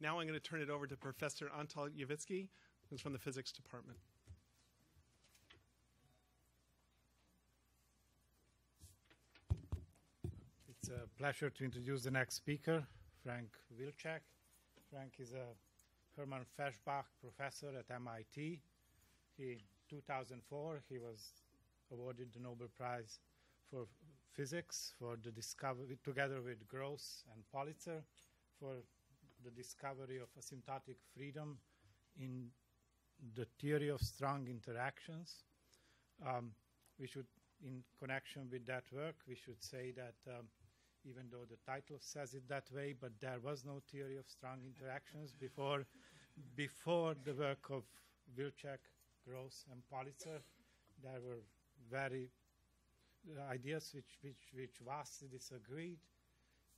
Now I'm going to turn it over to Professor Antal Jevicki, who's from the physics department. It's a pleasure to introduce the next speaker, Frank Wilczek. Frank is a Herman Feshbach professor at MIT. He, in 2004, he was awarded the Nobel Prize for Physics for the discovery, together with Gross and Politzer, for the discovery of asymptotic freedom in the theory of strong interactions. Um, we should, in connection with that work, we should say that um, even though the title says it that way, but there was no theory of strong interactions before, before the work of Wilczek, Gross, and Politzer. There were very uh, ideas which, which, which vastly disagreed,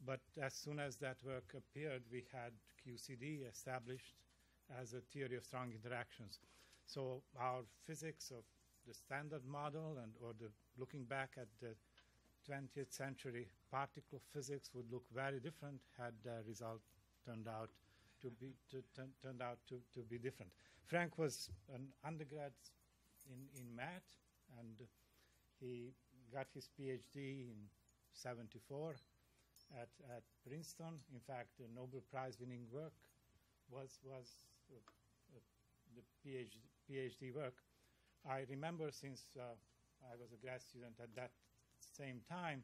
but as soon as that work appeared, we had QCD established as a theory of strong interactions. So our physics of the standard model and or the looking back at the 20th century particle physics would look very different had the result turned out to be to, turned out to, to be different. Frank was an undergrad in, in math and he got his PhD in 74 at, at Princeton. In fact, the Nobel Prize winning work was, was uh, uh, the PhD, PhD work. I remember since uh, I was a grad student at that same time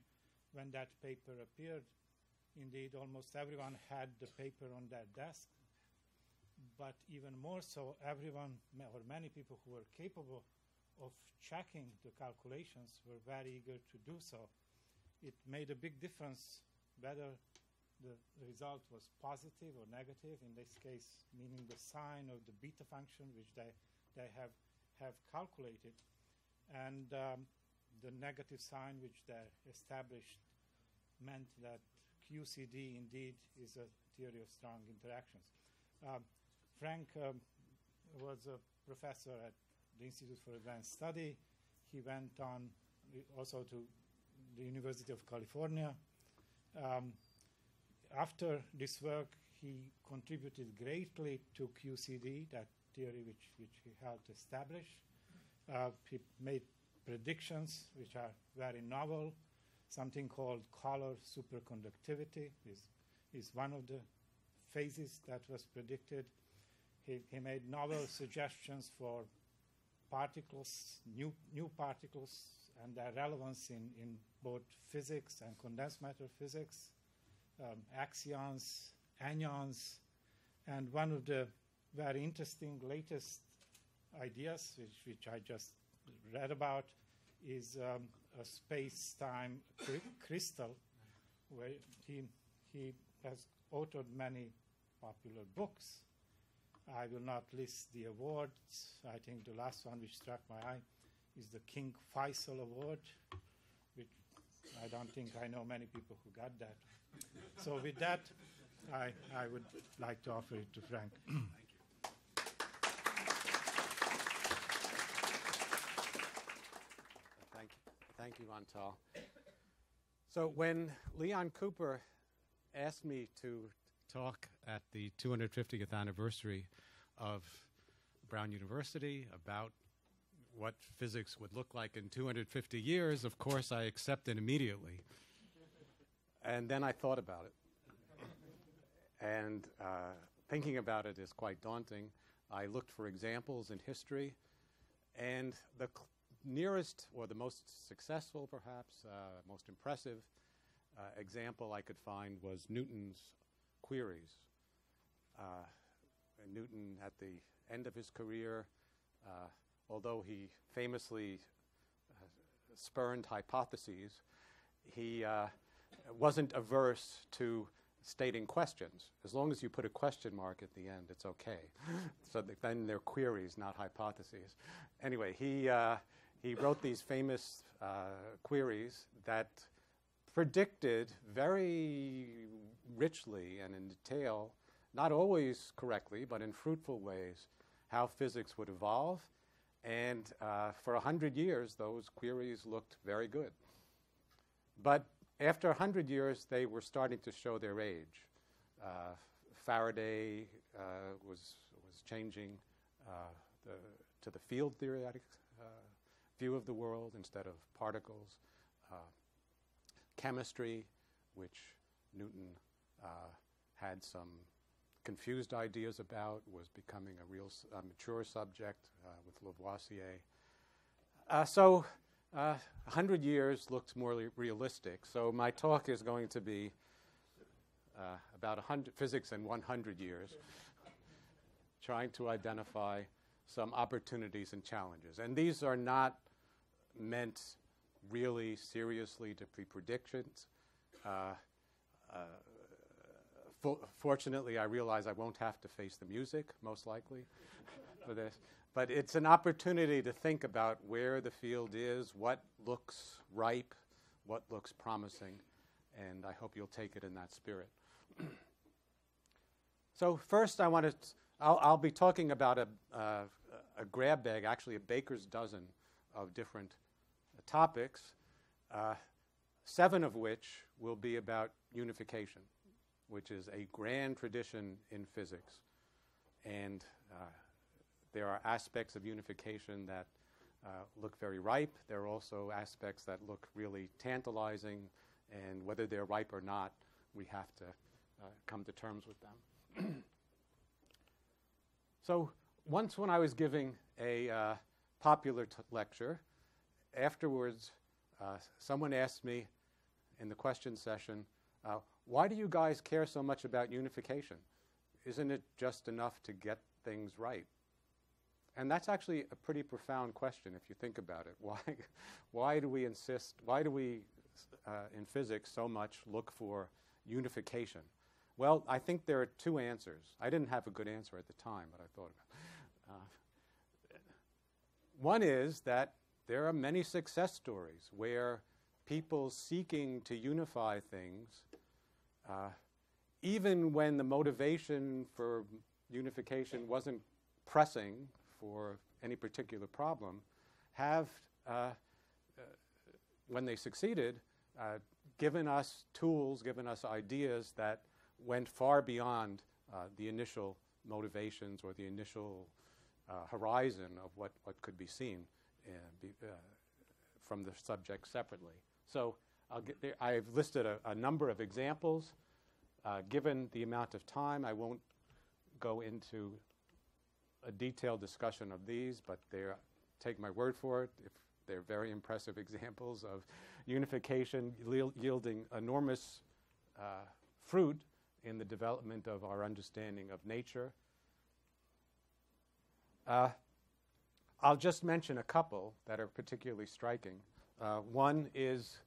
when that paper appeared. Indeed, almost everyone had the paper on their desk, but even more so, everyone or many people who were capable of checking the calculations were very eager to do so. It made a big difference whether the result was positive or negative, in this case, meaning the sign of the beta function, which they, they have, have calculated. And um, the negative sign which they established meant that QCD indeed is a theory of strong interactions. Um, Frank um, was a professor at the Institute for Advanced Study. He went on also to the University of California. Um, after this work, he contributed greatly to QCD, that theory which, which he helped establish. Uh, he made predictions which are very novel. Something called color superconductivity is, is one of the phases that was predicted. He, he made novel suggestions for particles, new, new particles, and their relevance in, in both physics and condensed matter physics, um, axions, anyons, and one of the very interesting latest ideas, which, which I just read about is um, a space-time crystal, where he, he has authored many popular books. I will not list the awards. I think the last one which struck my eye is the King Faisal Award, which I don't think I know many people who got that. so with that, I, I would like to offer it to Frank. Thank you, Thank you, Antal. So when Leon Cooper asked me to talk at the 250th anniversary of Brown University about what physics would look like in 250 years, of course, I accepted immediately. And then I thought about it. And uh, thinking about it is quite daunting. I looked for examples in history, and the nearest, or the most successful, perhaps, uh, most impressive uh, example I could find was Newton's queries. Uh, Newton, at the end of his career, uh, although he famously uh, spurned hypotheses, he uh, wasn't averse to stating questions. As long as you put a question mark at the end, it's okay. so then they're queries, not hypotheses. Anyway, he, uh, he wrote these famous uh, queries that predicted very richly and in detail, not always correctly, but in fruitful ways, how physics would evolve. And uh, for a hundred years, those queries looked very good. But after a hundred years, they were starting to show their age. Uh, Faraday uh, was, was changing uh, the, to the field theoretic uh, view of the world instead of particles. Uh, chemistry, which Newton had some confused ideas about, was becoming a real mature subject uh, with Lavoisier. Uh, so, uh, 100 years looks more li- realistic. So, my talk is going to be uh, about 100, physics in 100 years, trying to identify some opportunities and challenges. And these are not meant really seriously to be predictions. Uh, uh, fo- fortunately, I realize I won't have to face the music, most likely, for this. But it's an opportunity to think about where the field is, what looks ripe, what looks promising, and I hope you'll take it in that spirit. so, first, I want to, I'll, I'll be talking about a, uh, a grab bag, actually, a baker's dozen of different topics, uh, seven of which will be about unification, which is a grand tradition in physics. And uh, there are aspects of unification that uh, look very ripe. There are also aspects that look really tantalizing, and whether they're ripe or not, we have to uh, come to terms with them. so, once when I was giving a uh, popular lecture, afterwards, uh, someone asked me in the question session, uh, why do you guys care so much about unification? Isn't it just enough to get things right? And that's actually a pretty profound question if you think about it. Why, why do we insist, why do we uh, in physics so much look for unification? Well, I think there are two answers. I didn't have a good answer at the time, but I thought about it. Uh, one is that there are many success stories where people seeking to unify things, uh, even when the motivation for unification wasn't pressing for any particular problem, have, uh, uh, when they succeeded, uh, given us tools, given us ideas that went far beyond uh, the initial motivations or the initial horizon of what, what could be seen be, from the subject separately. So. I've listed a, a number of examples. Uh, given the amount of time, I won't go into a detailed discussion of these, but they're, take my word for it, if they're very impressive examples of unification yielding enormous uh, fruit in the development of our understanding of nature. Uh, I'll just mention a couple that are particularly striking. Uh, one is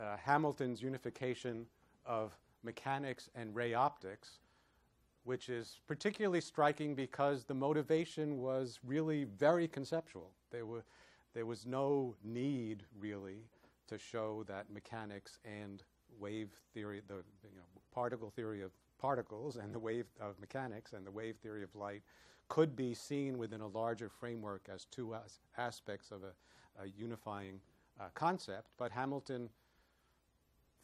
uh, Hamilton's unification of mechanics and ray optics, which is particularly striking because the motivation was really very conceptual. There, were, there was no need, really, to show that mechanics and wave theory, the you know, particle theory of particles and the wave of mechanics and the wave theory of light could be seen within a larger framework as two as aspects of a, a unifying uh, concept. But Hamilton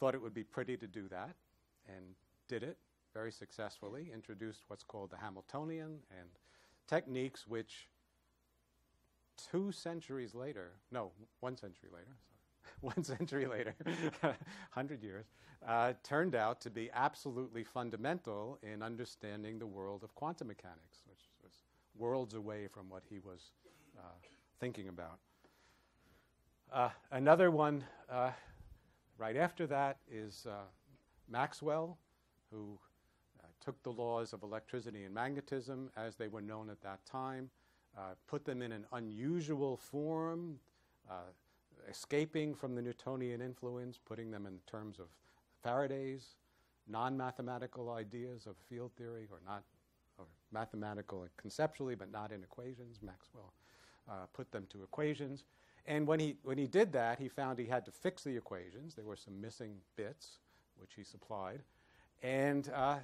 thought it would be pretty to do that and did it very successfully, introduced what's called the Hamiltonian and techniques which two centuries later, no, one century later, sorry, one century later, 100 years, uh, turned out to be absolutely fundamental in understanding the world of quantum mechanics, which was worlds away from what he was uh, thinking about. Uh, another one uh, right after that is uh, Maxwell, who uh, took the laws of electricity and magnetism as they were known at that time, uh, put them in an unusual form, uh, escaping from the Newtonian influence, putting them in terms of Faraday's non mathematical ideas of field theory, or not, or mathematical conceptually, but not in equations. Maxwell uh, put them to equations. And when he, when he did that, he found he had to fix the equations. There were some missing bits, which he supplied. And uh,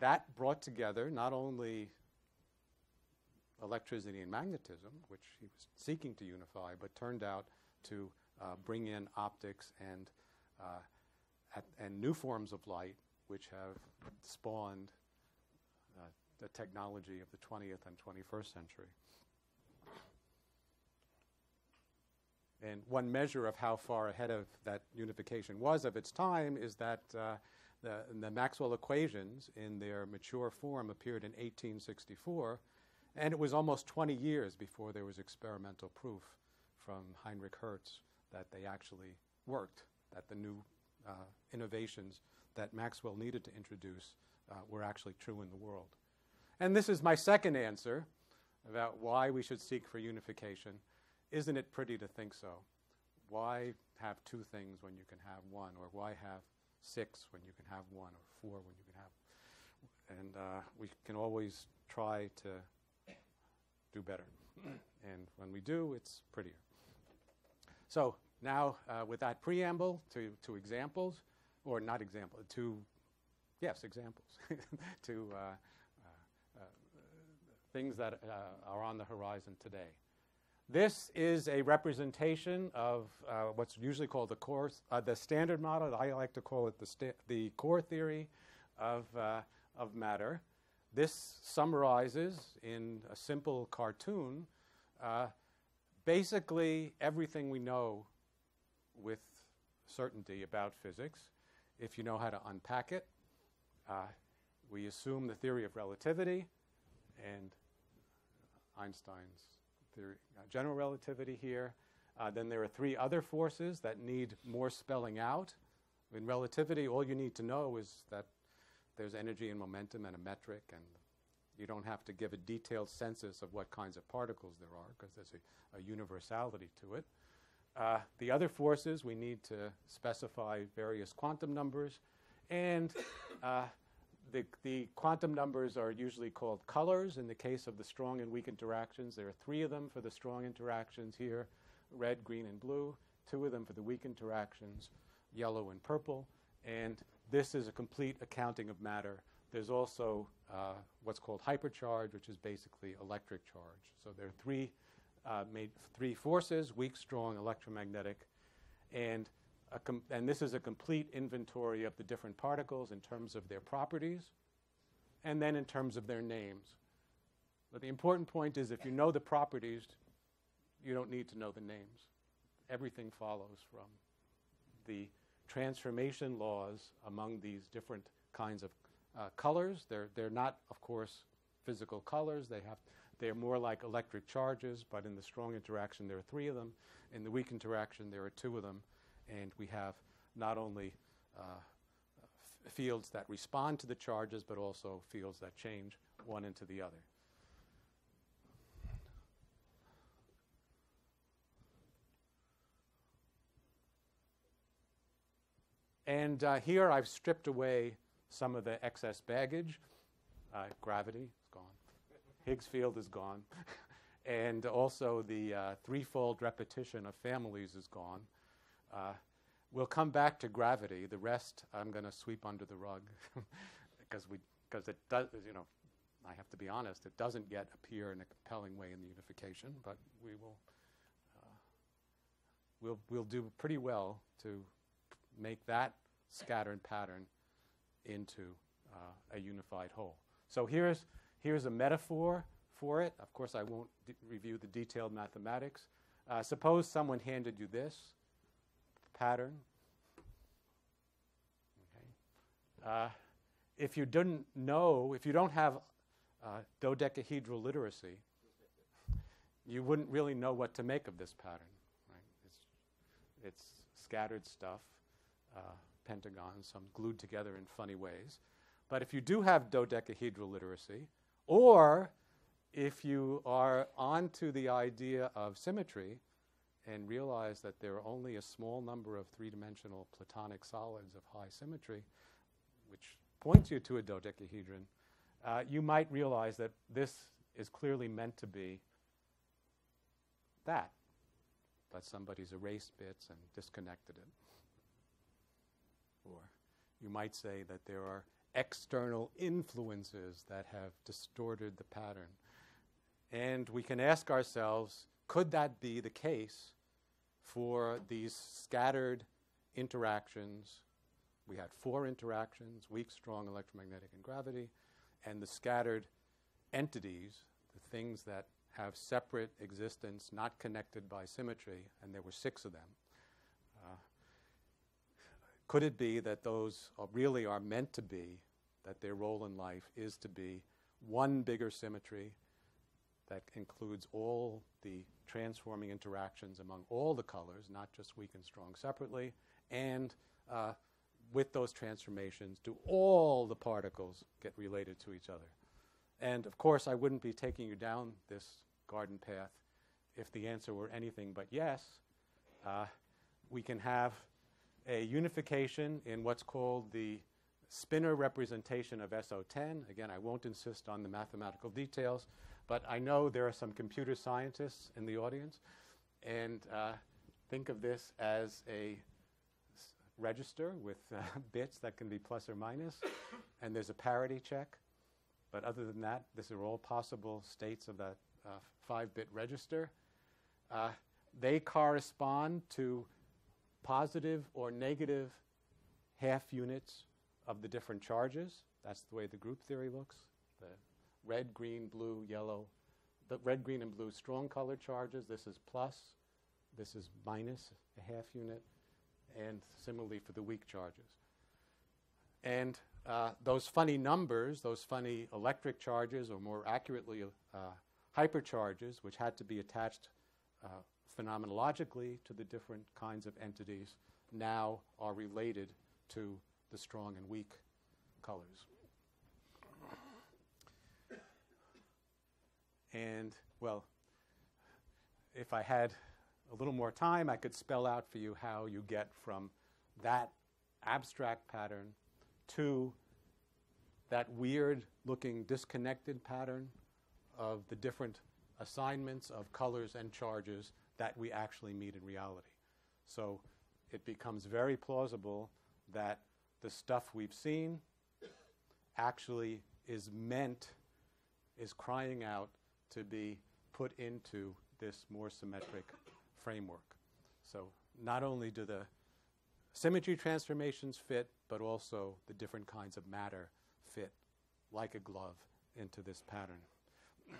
that brought together not only electricity and magnetism, which he was seeking to unify, but turned out to uh, bring in optics and, uh, and new forms of light which have spawned uh, the technology of the 20th and 21st century. And one measure of how far ahead of that unification was of its time is that uh, the, the, Maxwell equations in their mature form appeared in 1864, and it was almost 20 years before there was experimental proof from Heinrich Hertz that they actually worked, that the new uh, innovations that Maxwell needed to introduce uh, were actually true in the world. And this is my second answer about why we should seek for unification. Isn't it pretty to think so? Why have two things when you can have one? Or why have six when you can have one? Or four when you can have And uh, we can always try to do better. and when we do, it's prettier. So now, uh, with that preamble to, to examples, or not example, to, yes, examples, to uh, uh, uh, things that uh, are on the horizon today. This is a representation of uh, what's usually called the core, uh, the standard model. I like to call it the, the core theory of, uh, of matter. This summarizes in a simple cartoon uh, basically everything we know with certainty about physics if you know how to unpack it. Uh, we assume the theory of relativity and Einstein's uh, general relativity here. Uh, then there are three other forces that need more spelling out. In relativity, all you need to know is that there's energy and momentum and a metric, and you don't have to give a detailed census of what kinds of particles there are because there's a, a, universality to it. Uh, the other forces, we need to specify various quantum numbers, and uh, the, the quantum numbers are usually called colors. In the case of the strong and weak interactions, there are three of them for the strong interactions here red, green, and blue, two of them for the weak interactions, yellow and purple. And this is a complete accounting of matter. There's also uh, what's called hypercharge, which is basically electric charge. So there are three, uh, made three forces weak, strong, electromagnetic. And and this is a complete inventory of the different particles in terms of their properties and then in terms of their names. But the important point is if you know the properties, you don't need to know the names. Everything follows from the transformation laws among these different kinds of uh, colors. They're, they're not, of course, physical colors. They have, they're more like electric charges, but in the strong interaction, there are three of them. In the weak interaction, there are two of them and we have not only uh, fields that respond to the charges, but also fields that change one into the other. And uh, here I've stripped away some of the excess baggage. Uh, gravity is gone. Higgs field is gone. and also the uh, threefold repetition of families is gone. Uh, we'll come back to gravity. The rest I'm going to sweep under the rug because we because it does you know I have to be honest it doesn't yet appear in a compelling way in the unification, but we will uh, we'll we'll do pretty well to make that scattered pattern into uh, a unified whole. So here's here's a metaphor for it. Of course, I won't review the detailed mathematics. Uh, suppose someone handed you this pattern. Okay. Uh, if you didn't know, if you don't have uh, dodecahedral literacy, you wouldn't really know what to make of this pattern. Right? It's, it's scattered stuff, uh, pentagons, some glued together in funny ways. But if you do have dodecahedral literacy, or if you are onto the idea of symmetry, and realize that there are only a small number of three dimensional platonic solids of high symmetry, which points you to a dodecahedron, uh, you might realize that this is clearly meant to be that. But somebody's erased bits and disconnected it. Or you might say that there are external influences that have distorted the pattern. And we can ask ourselves could that be the case for these scattered interactions we had four interactions weak, strong, electromagnetic, and gravity. And the scattered entities, the things that have separate existence, not connected by symmetry, and there were six of them. Uh, could it be that those are really are meant to be, that their role in life is to be one bigger symmetry that includes all the transforming interactions among all the colors, not just weak and strong separately, and uh, with those transformations, do all the particles get related to each other? And of course, I wouldn't be taking you down this garden path if the answer were anything but yes. Uh, we can have a unification in what's called the spinor representation of SO10. Again, I won't insist on the mathematical details, but I know there are some computer scientists in the audience, and uh, think of this as a register with uh, bits that can be plus or minus, and there's a parity check. But other than that, these are all possible states of that uh, five-bit register. Uh, they correspond to positive or negative half units of the different charges. That's the way the group theory looks. The red, green, blue, yellow. The red, green, and blue strong color charges. This is plus. This is minus a half unit. And similarly for the weak charges. And uh, those funny numbers, those funny electric charges, or more accurately, uh, hypercharges, which had to be attached uh, phenomenologically to the different kinds of entities, now are related to the strong and weak colors. And, well, if I had a little more time, I could spell out for you how you get from that abstract pattern to that weird looking disconnected pattern of the different assignments of colors and charges that we actually meet in reality. So it becomes very plausible that the stuff we've seen actually is meant, is crying out to be put into this more symmetric framework. So not only do the symmetry transformations fit, but also the different kinds of matter fit like a glove into this pattern.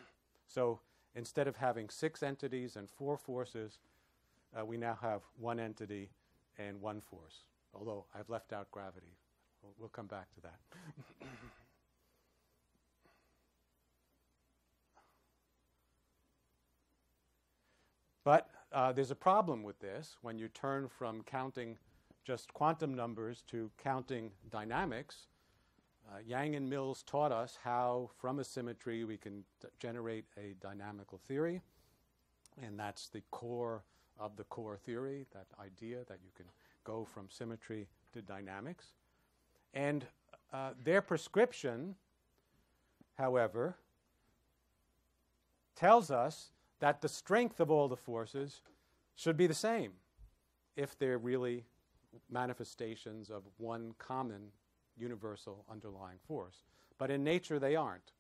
So instead of having six entities and four forces, uh, we now have one entity and one force, although I've left out gravity. We'll, we'll come back to that. but uh, there's a problem with this when you turn from counting just quantum numbers to counting dynamics. Uh, Yang and Mills taught us how, from a symmetry, we can generate a dynamical theory. And that's the core of the core theory, that idea that you can go from symmetry to dynamics. And uh, their prescription, however, tells us that the strength of all the forces should be the same if they're really manifestations of one common universal underlying force. But in nature, they aren't.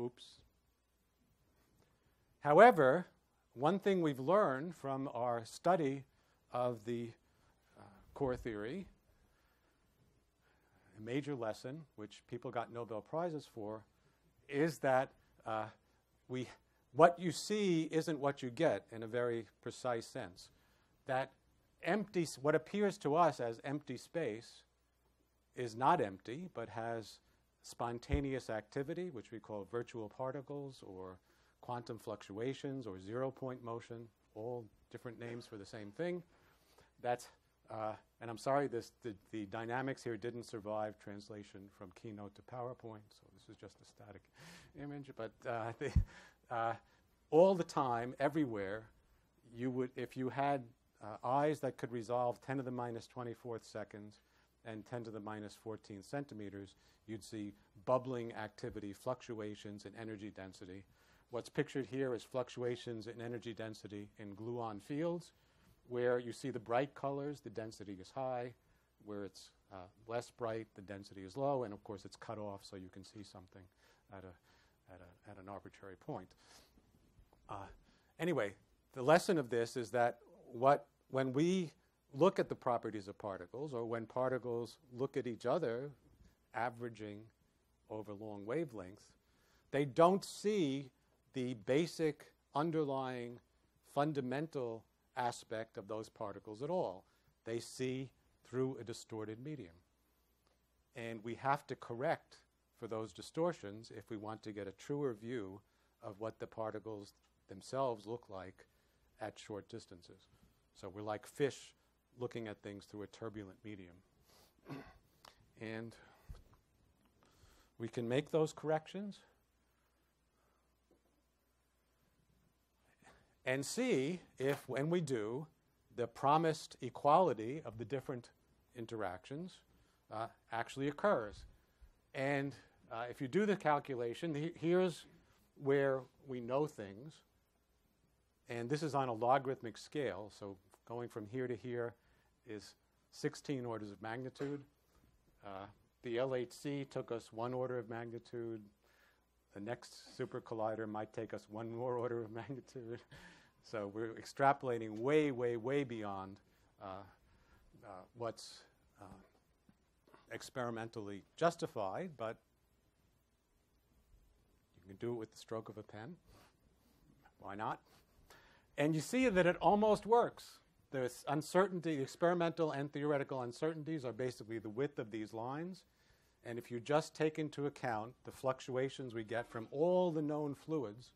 Oops. However, one thing we've learned from our study of the uh, core theory, a major lesson which people got Nobel Prizes for, is that uh, we, what you see isn't what you get in a very precise sense. That empty, what appears to us as empty space is not empty, but has spontaneous activity, which we call virtual particles or quantum fluctuations or zero point motion, all different names for the same thing. That's, uh, and I'm sorry, this, the, the dynamics here didn't survive translation from Keynote to PowerPoint, so this is just a static image. But uh, uh, all the time, everywhere, you would, if you had uh, eyes that could resolve 10 to the minus 24th seconds and 10 to the minus 14 centimeters, you'd see bubbling activity, fluctuations in energy density. What's pictured here is fluctuations in energy density in gluon fields, where you see the bright colors, the density is high. Where it's uh, less bright, the density is low, and of course it's cut off so you can see something at, a, at, a, at an arbitrary point. Uh, anyway, the lesson of this is that what, when we look at the properties of particles, or when particles look at each other, averaging over long wavelengths, they don't see the basic underlying fundamental aspect of those particles at all. They see through a distorted medium. And we have to correct for those distortions if we want to get a truer view of what the particles themselves look like at short distances. So we're like fish looking at things through a turbulent medium. and we can make those corrections and see if, when we do, the promised equality of the different interactions uh, actually occurs. And uh, if you do the calculation, he- here's where we know things. And this is on a logarithmic scale, so going from here to here is 16 orders of magnitude. Uh, the LHC took us one order of magnitude. The next super collider might take us one more order of magnitude. so we're extrapolating way, way, way beyond uh, uh, what's uh, experimentally justified, but you can do it with the stroke of a pen. Why not? And you see that it almost works. There's uncertainty, experimental and theoretical uncertainties are basically the width of these lines. And if you just take into account the fluctuations we get from all the known fluids,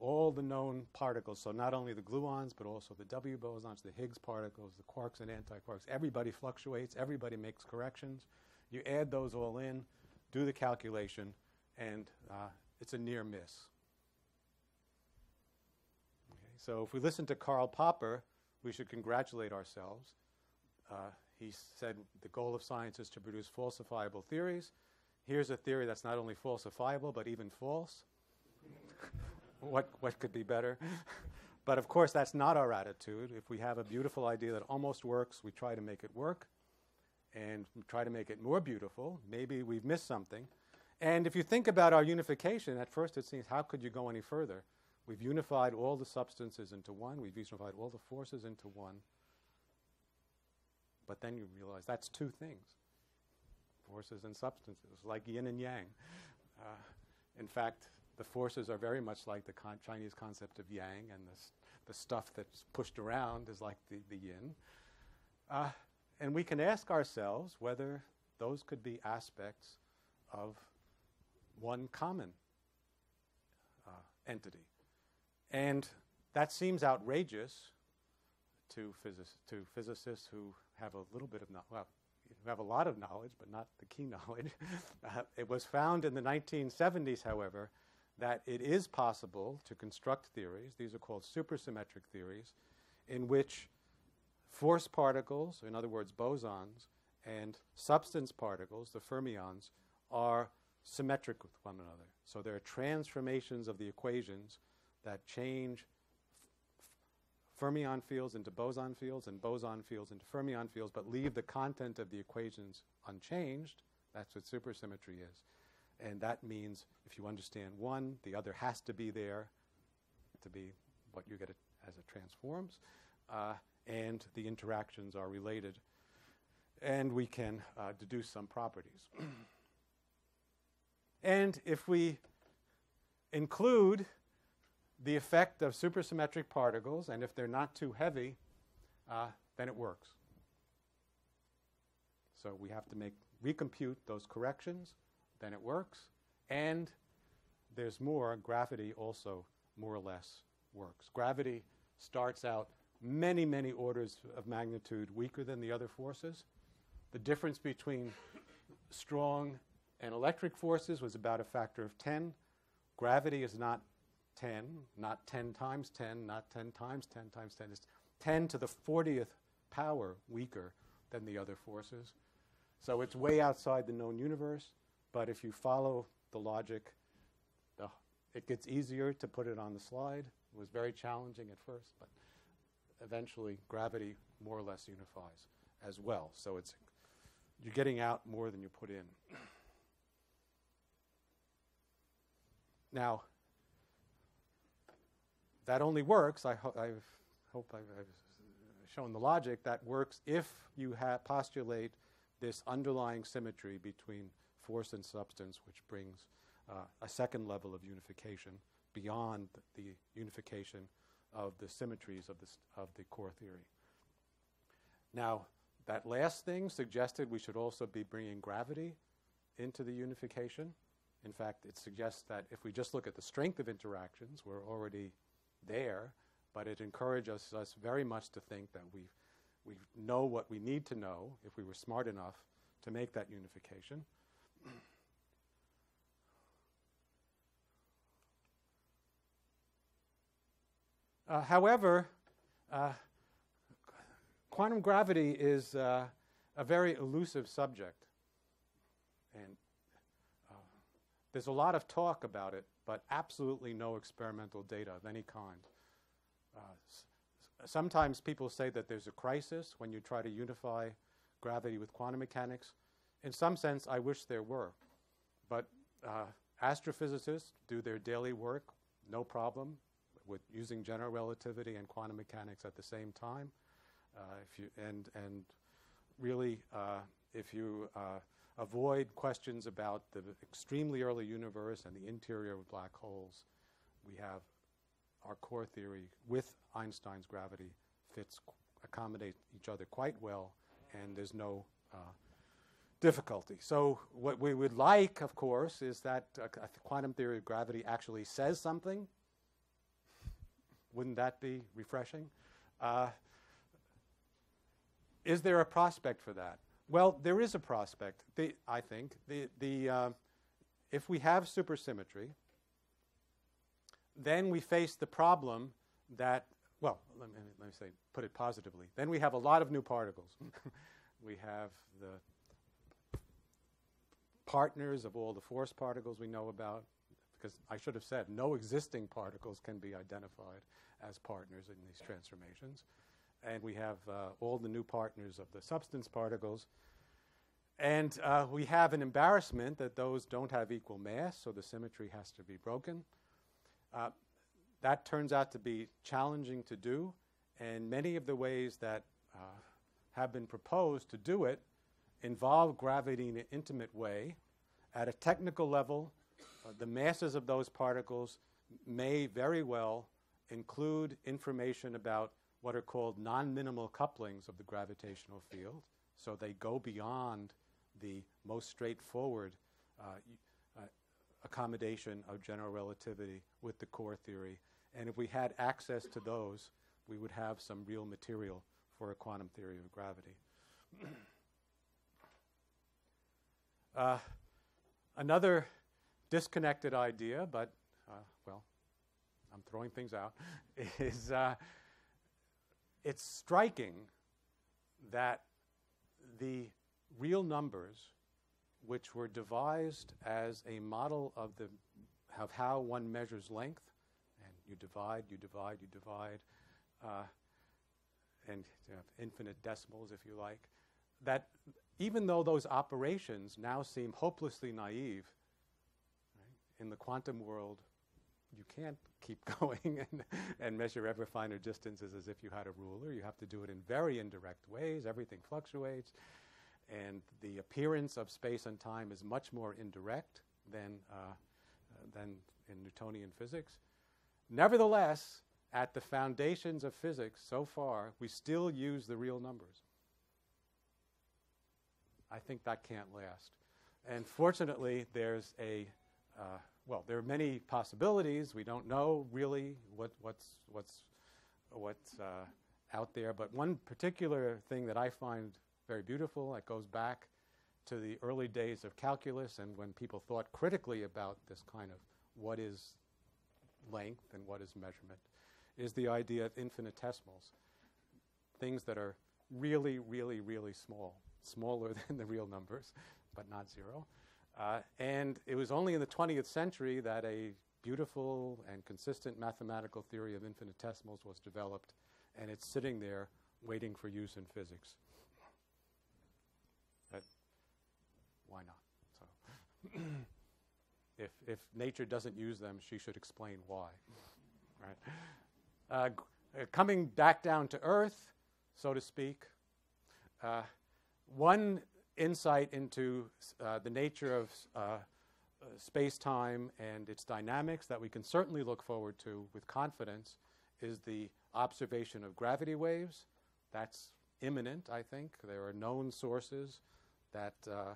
all the known particles, so not only the gluons, but also the W bosons, the Higgs particles, the quarks and antiquarks, everybody fluctuates, everybody makes corrections. You add those all in, do the calculation, and uh, it's a near miss. Okay, so if we listen to Karl Popper, we should congratulate ourselves. Uh, he said the goal of science is to produce falsifiable theories. Here's a theory that's not only falsifiable, but even false. what, what could be better? but of course, that's not our attitude. If we have a beautiful idea that almost works, we try to make it work and try to make it more beautiful. Maybe we've missed something. And if you think about our unification, at first it seems, how could you go any further? We've unified all the substances into one, we've unified all the forces into one. But then you realize that's two things forces and substances, like yin and yang. Uh, in fact, the forces are very much like the con- Chinese concept of yang, and the, the stuff that's pushed around is like the, the yin. Uh, and we can ask ourselves whether those could be aspects of one common uh, entity. And that seems outrageous to, physis- to physicists who have a little bit of knowledge, well, who have a lot of knowledge, but not the key knowledge. uh, it was found in the 1970s, however, that it is possible to construct theories, these are called supersymmetric theories, in which force particles, in other words, bosons, and substance particles, the fermions, are symmetric with one another. So there are transformations of the equations that change fermion fields into boson fields and boson fields into fermion fields, but leave the content of the equations unchanged. That's what supersymmetry is. And that means if you understand one, the other has to be there to be what you get as it transforms. Uh, and the interactions are related. And we can uh, deduce some properties. and if we include the effect of supersymmetric particles, and if they're not too heavy, uh, then it works. So we have to make recompute those corrections, then it works, and there's more. Gravity also more or less works. Gravity starts out many, many orders of magnitude weaker than the other forces. The difference between strong and electric forces was about a factor of 10. Gravity is not 10, not 10 times 10, not 10 times 10 times 10. It's 10 to the 40th power weaker than the other forces. So it's way outside the known universe, but if you follow the logic, it gets easier to put it on the slide. It was very challenging at first, but eventually gravity more or less unifies as well. So it's you're getting out more than you put in. Now, that only works. I, ho- I hope I've, I've shown the logic that works if you ha- postulate this underlying symmetry between force and substance, which brings uh, a second level of unification beyond the unification of the symmetries of the, st- of the core theory. Now, that last thing suggested we should also be bringing gravity into the unification. In fact, it suggests that if we just look at the strength of interactions, we're already there, but it encourages us very much to think that we we know what we need to know if we were smart enough to make that unification. Uh, however, uh, quantum gravity is uh, a very elusive subject. And uh, there's a lot of talk about it, but absolutely no experimental data of any kind. Uh, sometimes people say that there's a crisis when you try to unify gravity with quantum mechanics. In some sense, I wish there were. But uh, astrophysicists do their daily work, no problem, with using general relativity and quantum mechanics at the same time. Uh, if you, and, and really, uh, if you uh, avoid questions about the extremely early universe and the interior of black holes, we have our core theory with Einstein's gravity fits, accommodate each other quite well, and there's no uh, difficulty. So, what we would like, of course, is that c- quantum theory of gravity actually says something. Wouldn't that be refreshing? Uh, is there a prospect for that? Well, there is a prospect. The, I think the the uh, if we have supersymmetry, then we face the problem that well, let me, let me say put it positively. Then we have a lot of new particles. we have the partners of all the force particles we know about, because I should have said no existing particles can be identified as partners in these transformations. And we have uh, all the new partners of the substance particles. And uh, we have an embarrassment that those don't have equal mass, so the symmetry has to be broken. Uh, that turns out to be challenging to do, and many of the ways that uh, have been proposed to do it involve gravity in an intimate way. At a technical level, uh, the masses of those particles may very well include information about what are called non minimal couplings of the gravitational field. So they go beyond the most straightforward uh, uh, accommodation of general relativity with the core theory. And if we had access to those, we would have some real material for a quantum theory of gravity. uh, another disconnected idea, but uh, well, I'm throwing things out, is uh, it's striking that the real numbers, which were devised as a model of the of how one measures length, and you divide, you divide, you divide, uh, and you have infinite decimals, if you like, that even though those operations now seem hopelessly naive, right, in the quantum world, you can't keep going and, and measure ever finer distances as if you had a ruler. You have to do it in very indirect ways. Everything fluctuates. And the appearance of space and time is much more indirect than, uh, uh, than in Newtonian physics. Nevertheless, at the foundations of physics so far, we still use the real numbers. I think that can't last. And fortunately, there's a uh, well, there are many possibilities. We don't know really what, what's, what's, what's uh, out there. But one particular thing that I find very beautiful that goes back to the early days of calculus and when people thought critically about this kind of what is length and what is measurement is the idea of infinitesimals, things that are really, really, really small, smaller than the real numbers, but not zero. Uh, and it was only in the 20th century that a beautiful and consistent mathematical theory of infinitesimals was developed, and it's sitting there waiting for use in physics. But why not? So, if, if nature doesn't use them, she should explain why. right? Uh, uh, coming back down to Earth, so to speak. Uh, one insight into uh, the nature of uh, uh space time and its dynamics that we can certainly look forward to with confidence is the observation of gravity waves. That's imminent, I think. There are known sources that uh,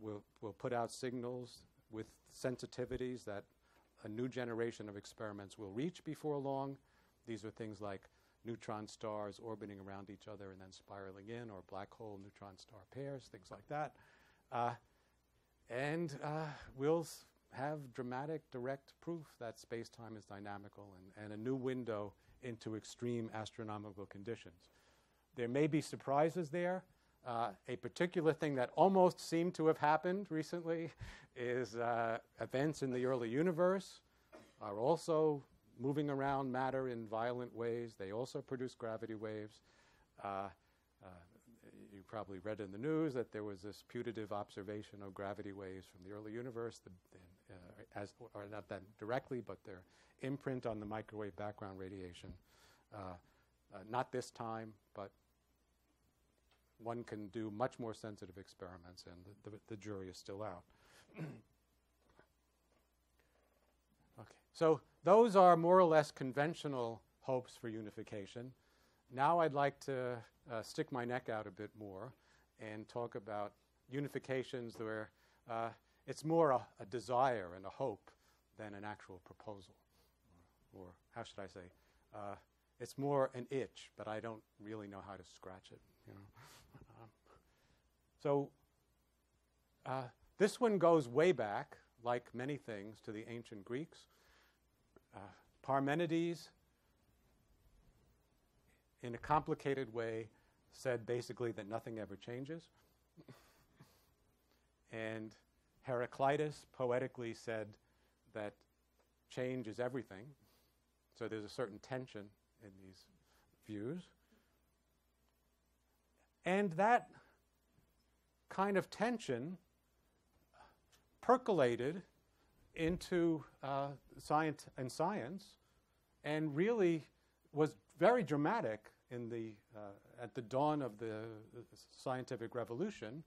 will, will put out signals with sensitivities that a new generation of experiments will reach before long. These are things like neutron stars orbiting around each other and then spiraling in, or black hole neutron star pairs, things like that. Uh, and uh, we'll have dramatic, direct proof that space time is dynamical and, and a new window into extreme astronomical conditions. There may be surprises there. Uh, a particular thing that almost seemed to have happened recently is uh, events in the early universe are also moving around matter in violent ways. They also produce gravity waves. Uh, uh, you probably read in the news that there was this putative observation of gravity waves from the early universe, the, uh, as, or not that directly, but their imprint on the microwave background radiation. Uh, uh, not this time, but one can do much more sensitive experiments, and the, the, the jury is still out. okay, so those are more or less conventional hopes for unification. Now I'd like to uh, stick my neck out a bit more and talk about unifications where uh, it's more a, a, desire and a hope than an actual proposal. Or, or how should I say? Uh, it's more an itch, but I don't really know how to scratch it. You know? So uh, this one goes way back, like many things, to the ancient Greeks. Uh, Parmenides, in a complicated way, said basically that nothing ever changes. and Heraclitus poetically said that change is everything. So there's a certain tension in these views. And that kind of tension percolated into uh, science and science and really was very dramatic in the, uh, at the dawn of the, the scientific revolution.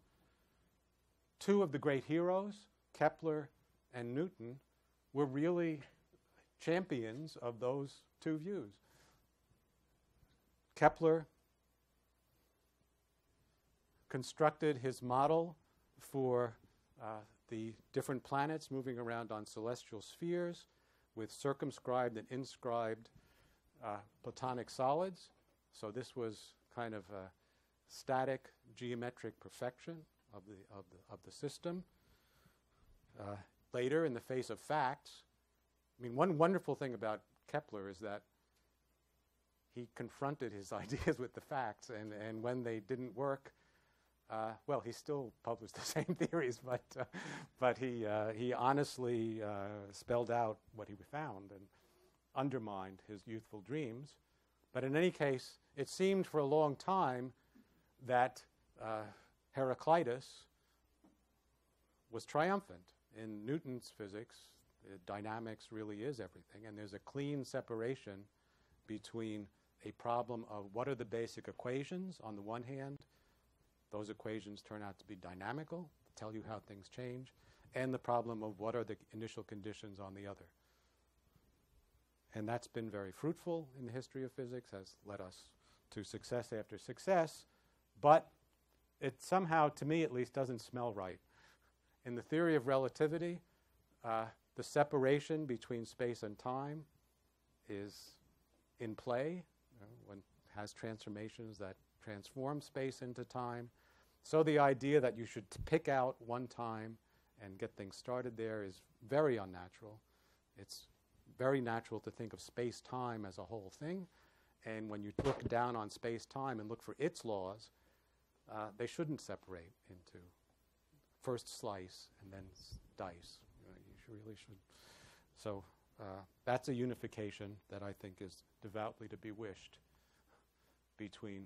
Two of the great heroes, Kepler and Newton, were really champions of those two views. Kepler constructed his model for uh, the different planets moving around on celestial spheres with circumscribed and inscribed uh, platonic solids. So this was kind of a static geometric perfection of the, of the, of the system. Uh, later, in the face of facts, I mean, one wonderful thing about Kepler is that he confronted his ideas with the facts, and, and when they didn't work, uh, well, he still published the same theories, but, uh, but he, uh, he honestly uh, spelled out what he found and undermined his youthful dreams. But in any case, it seemed for a long time that uh, Heraclitus was triumphant. In Newton's physics, dynamics really is everything, and there's a clean separation between a problem of what are the basic equations on the one hand, those equations turn out to be dynamical, tell you how things change, and the problem of what are the initial conditions on the other. And that's been very fruitful in the history of physics, has led us to success after success, but it somehow, to me at least, doesn't smell right. In the theory of relativity, uh, the separation between space and time is in play. You know, one has transformations that transform space into time. So the idea that you should pick out one time and get things started there is very unnatural. It's very natural to think of space time as a whole thing. And when you look down on space time and look for its laws, uh, they shouldn't separate into first slice and then dice. You, really should. So uh, that's a unification that I think is devoutly to be wished between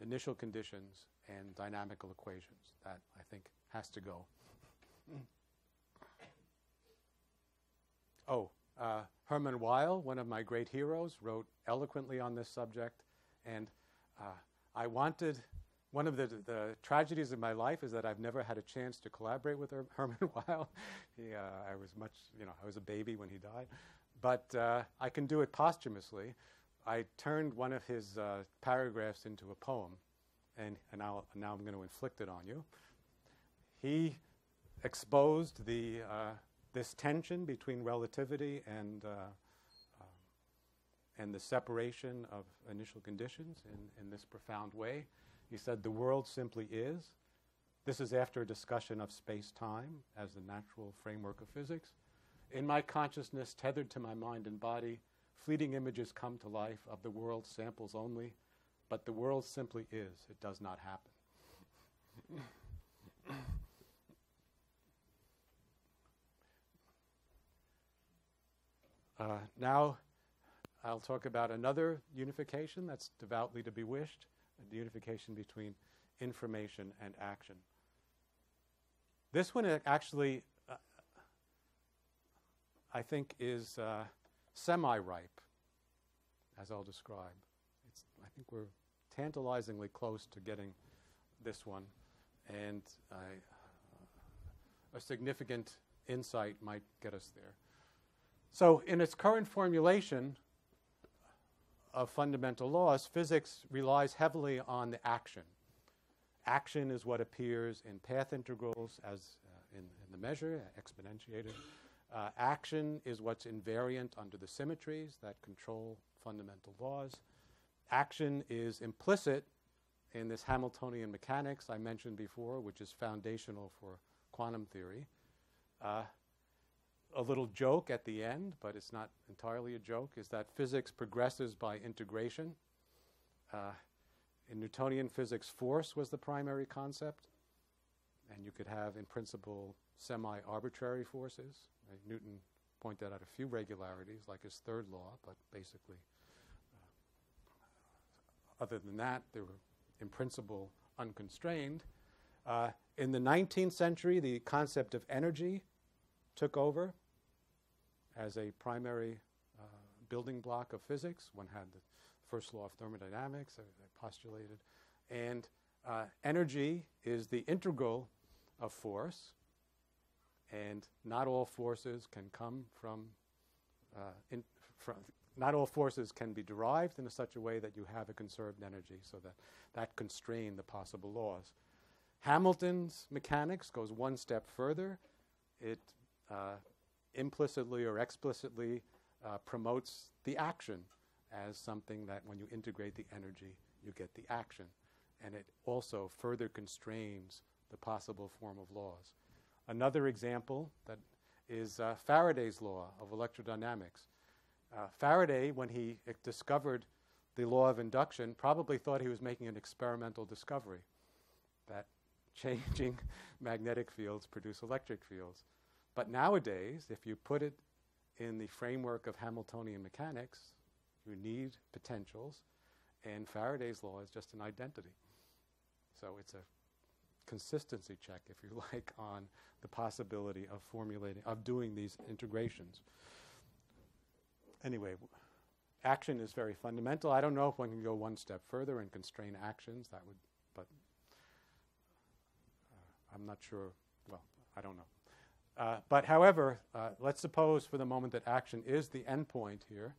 initial conditions and dynamical equations. That, I think, has to go. oh, uh, Hermann Weyl, one of my great heroes, wrote eloquently on this subject And uh, I wanted, one of the, the tragedies of my life is that I've never had a chance to collaborate with Her- Hermann Weyl. He, uh, I was much, you know, I was a baby when he died. But uh, I can do it posthumously. I turned one of his uh, paragraphs into a poem, and, and now, now I'm going to inflict it on you. He exposed the, uh, this tension between relativity and, uh, um, and the separation of initial conditions in, in this profound way. He said, The world simply is. This is after a discussion of space time as the natural framework of physics. In my consciousness, tethered to my mind and body, fleeting images come to life of the world samples only, but the world simply is. It does not happen. Uh, now, I'll talk about another unification that's devoutly to be wished the unification between information and action. This one uh, actually, uh, I think, is uh, semi ripe, as I'll describe. It's, I think we're tantalizingly close to getting this one, and a significant insight might get us there. So, in its current formulation of fundamental laws, physics relies heavily on the action. Action is what appears in path integrals as uh, in, in, the measure, exponentiated. Uh, action is what's invariant under the symmetries that control fundamental laws. Action is implicit in this Hamiltonian mechanics I mentioned before, which is foundational for quantum theory. Uh, a little joke at the end, but it's not entirely a joke, is that physics progresses by integration. Uh, in Newtonian physics, force was the primary concept, and you could have, in principle, semi arbitrary forces. Newton pointed out a few regularities, like his third law, but basically, uh, other than that, they were, in principle, unconstrained. Uh, in the 19th century, the concept of energy took over as a primary uh, building block of physics. One had the first law of thermodynamics, I postulated. And uh, energy is the integral of force, and not all forces can come from, uh, in, from not all forces can be derived in such a way that you have a conserved energy, so that that constrain the possible laws. Hamilton's mechanics goes one step further. It uh, implicitly or explicitly uh, promotes the action as something that when you integrate the energy, you get the action. And it also further constrains the possible form of laws. Another example that is uh, Faraday's law of electrodynamics. Uh, Faraday, when he discovered the law of induction, probably thought he was making an experimental discovery that changing magnetic fields produce electric fields. But nowadays, if you put it in the framework of Hamiltonian mechanics, you need potentials, and Faraday's law is just an identity. So it's a consistency check, if you like, on the possibility of formulating, of doing these integrations. Anyway, action is very fundamental. I don't know if one can go one step further and constrain actions. That would, but uh, I'm not sure. Well, I don't know. Uh, but however, uh, let's suppose for the moment that action is the endpoint here.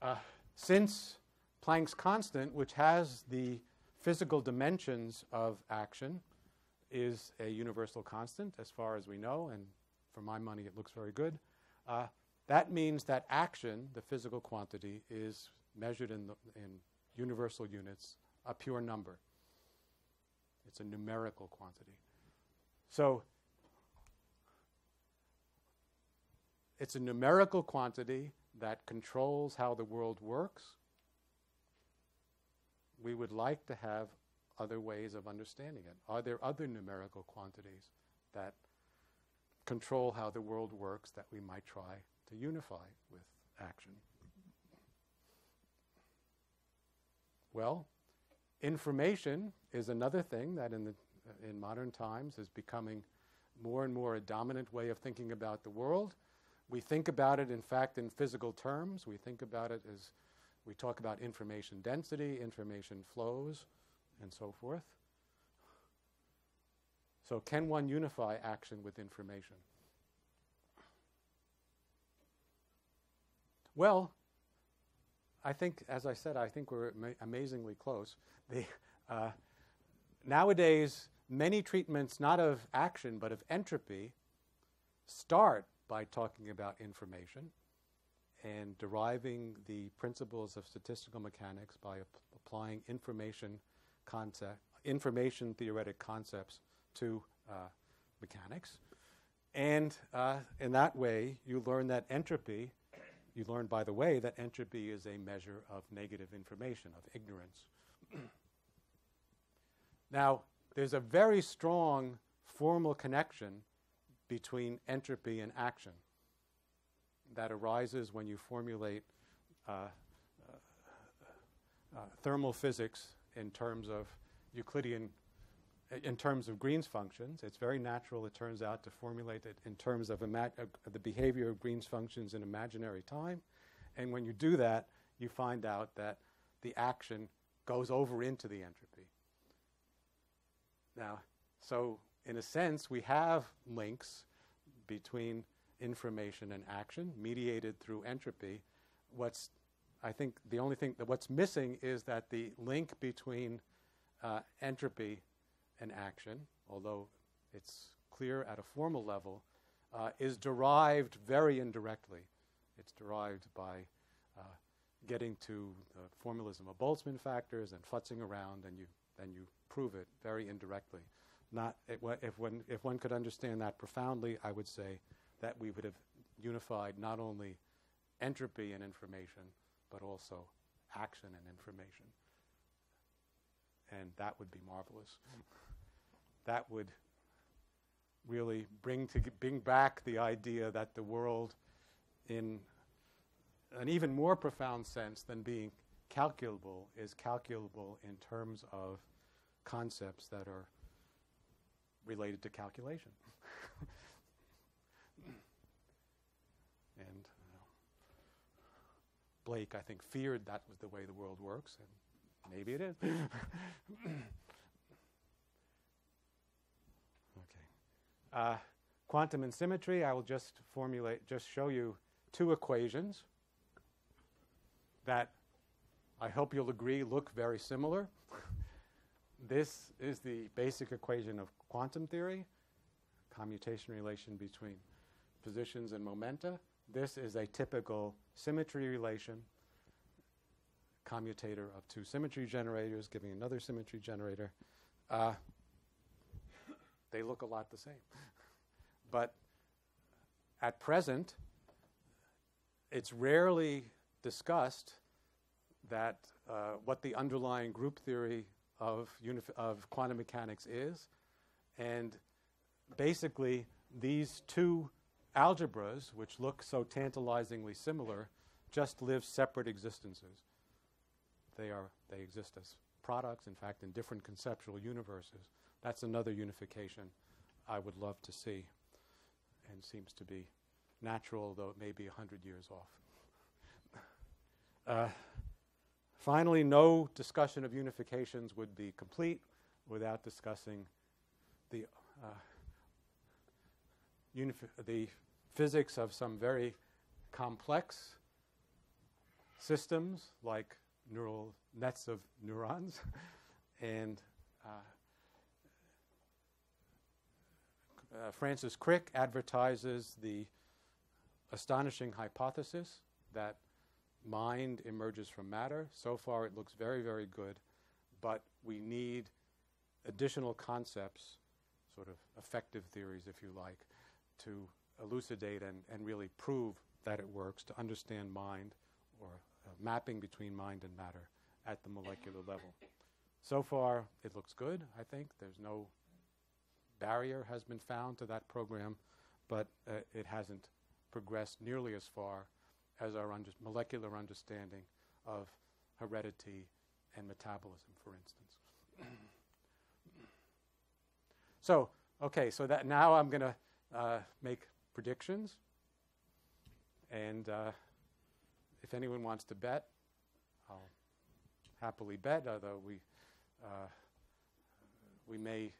Uh, since Planck's constant, which has the physical dimensions of action, is a universal constant as far as we know, and for my money it looks very good, uh, that means that action, the physical quantity, is measured in, the, in universal units, a pure number. It's a numerical quantity. So It's a numerical quantity that controls how the world works. We would like to have other ways of understanding it. Are there other numerical quantities that control how the world works that we might try to unify with action? Well, information is another thing that in, the, in modern times is becoming more and more a dominant way of thinking about the world we think about it, in fact, in physical terms. We think about it as we talk about information density, information flows, and so forth. So, can one unify action with information? Well, I think, as I said, I think we're ama- amazingly close. The, uh, nowadays, many treatments, not of action but of entropy, start by talking about information and deriving the principles of statistical mechanics by ap- applying information concept, information theoretic concepts to uh, mechanics. And uh, in that way, you learn that entropy, you learn, by the way, that entropy is a measure of negative information, of ignorance. now, there's a very strong formal connection between entropy and action that arises when you formulate uh, uh, uh, thermal physics in terms of Euclidean, in terms of Green's functions. It's very natural, it turns out, to formulate it in terms of ima- the behavior of Green's functions in imaginary time. And when you do that, you find out that the action goes over into the entropy. Now, so in a sense, we have links between information and action mediated through entropy. What's I think the only thing that what's missing is that the link between uh, entropy and action, although it's clear at a formal level, uh, is derived very indirectly. It's derived by uh, getting to the formalism of Boltzmann factors and futzing around, and you then you prove it very indirectly. Not if one if one could understand that profoundly, I would say that we would have unified not only entropy and information, but also action and information. And that would be marvelous. that would really bring to bring back the idea that the world in an even more profound sense than being calculable is calculable in terms of concepts that are related to calculation. and Blake, I think, feared that was the way the world works, and maybe it is. okay. Uh, quantum and symmetry, I will just formulate, just show you two equations that I hope you'll agree look very similar. this is the basic equation of quantum theory, commutation relation between positions and momenta. This is a typical symmetry relation, commutator of two symmetry generators giving another symmetry generator. Uh, they look a lot the same. but at present, it's rarely discussed that uh, what the underlying group theory of, of quantum mechanics is. And basically, these two algebras, which look so tantalizingly similar, just live separate existences. They, are, they exist as products, in fact, in different conceptual universes. That's another unification I would love to see and seems to be natural, though it may be 100 years off. Uh, finally, no discussion of unifications would be complete without discussing the, uh, the physics of some very complex systems like neural nets of neurons and uh, uh, Francis Crick advertises the astonishing hypothesis that mind emerges from matter. So far, it looks very, very good, but we need additional concepts, sort of effective theories, if you like, to elucidate and, and really prove that it works, to understand mind or uh, mapping between mind and matter at the molecular level. So far, it looks good, I think. There's no barrier has been found to that program, but uh, it hasn't progressed nearly as far as our under- molecular understanding of heredity and metabolism, for instance. so, okay, so that now I'm going to uh, make predictions, and uh, if anyone wants to bet, I'll happily bet, although we, uh, we may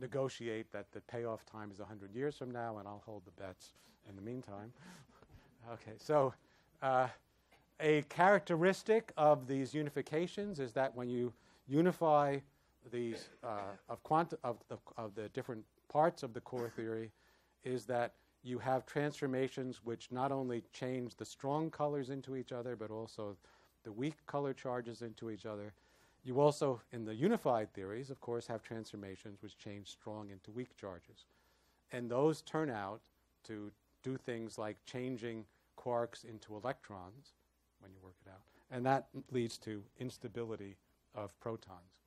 negotiate that the payoff time is 100 years from now, and I'll hold the bets in the meantime. okay, so uh, a characteristic of these unifications is that when you unify these uh, of, of, the, of the different parts of the core theory, is that you have transformations which not only change the strong colors into each other, but also the weak color charges into each other. You also, in the unified theories, of course, have transformations which change strong into weak charges. And those turn out to do things like changing quarks into electrons when you work it out. And that leads to instability of protons.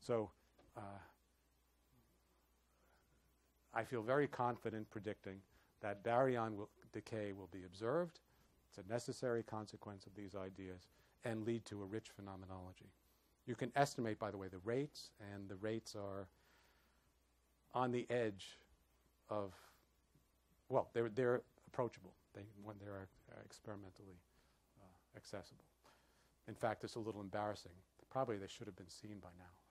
So uh, I feel very confident predicting that baryon will, decay will be observed. It's a necessary consequence of these ideas and lead to a rich phenomenology. You can estimate, by the way, the rates, and the rates are on the edge of, well, they're, they're approachable they, when they're uh, experimentally uh, accessible. In fact, it's a little embarrassing. Probably they should have been seen by now.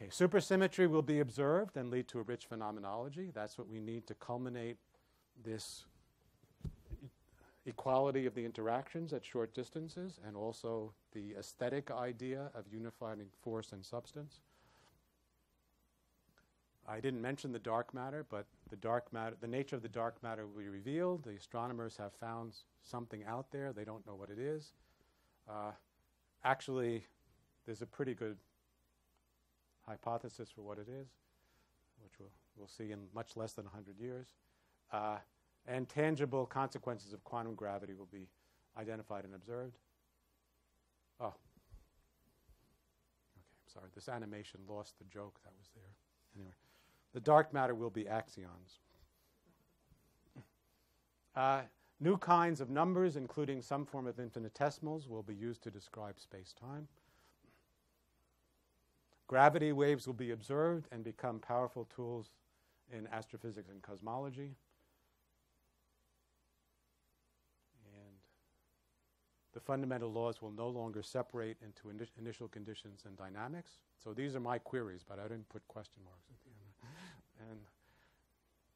Okay, supersymmetry will be observed and lead to a rich phenomenology. That's what we need to culminate this equality of the interactions at short distances and also the aesthetic idea of unifying force and substance. I didn't mention the dark matter, but the dark matter, the nature of the dark matter will be revealed. The astronomers have found something out there. They don't know what it is. Uh, actually, there's a pretty good hypothesis for what it is, which we'll, we'll see in much less than 100 years. Uh, and tangible consequences of quantum gravity will be identified and observed. Oh. Okay, I'm sorry. This animation lost the joke that was there. Anyway, the dark matter will be axions. Uh, new kinds of numbers, including some form of infinitesimals, will be used to describe space time. Gravity waves will be observed and become powerful tools in astrophysics and cosmology. And the fundamental laws will no longer separate into ini- initial conditions and dynamics. So these are my queries, but I didn't put question marks at the end. And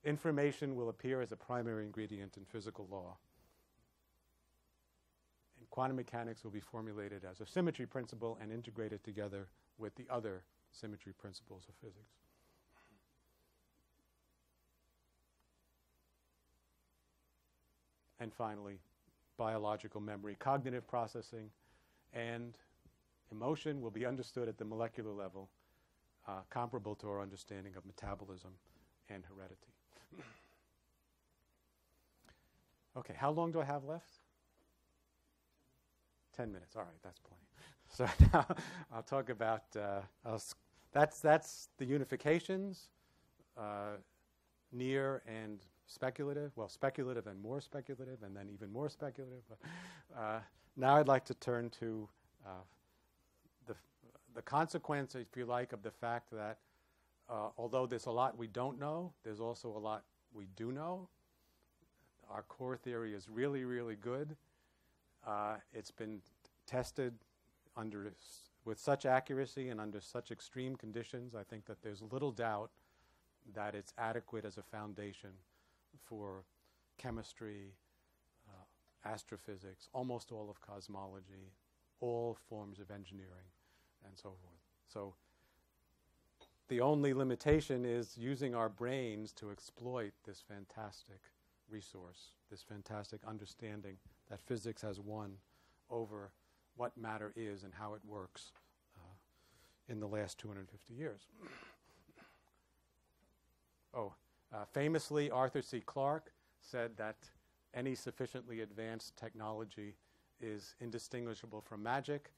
information will appear as a primary ingredient in physical law. Quantum mechanics will be formulated as a symmetry principle and integrated together with the other symmetry principles of physics. And finally, biological memory, cognitive processing, and emotion will be understood at the molecular level, uh, comparable to our understanding of metabolism and heredity. okay, how long do I have left? 10 minutes. All right, that's plenty. So now I'll talk about uh, I'll that's that's the unifications, uh, near and speculative. Well, speculative and more speculative, and then even more speculative. Uh, now I'd like to turn to uh, the the consequence, if you like, of the fact that uh, although there's a lot we don't know, there's also a lot we do know. Our core theory is really, really good. Uh, it's been tested under with such accuracy and under such extreme conditions, I think that there's little doubt that it's adequate as a foundation for chemistry, uh, astrophysics, almost all of cosmology, all forms of engineering, and so forth. So the only limitation is using our brains to exploit this fantastic resource, this fantastic understanding that physics has won over what matter is and how it works uh, in the last 250 years. oh, uh, famously, Arthur C. Clarke said that any sufficiently advanced technology is indistinguishable from magic,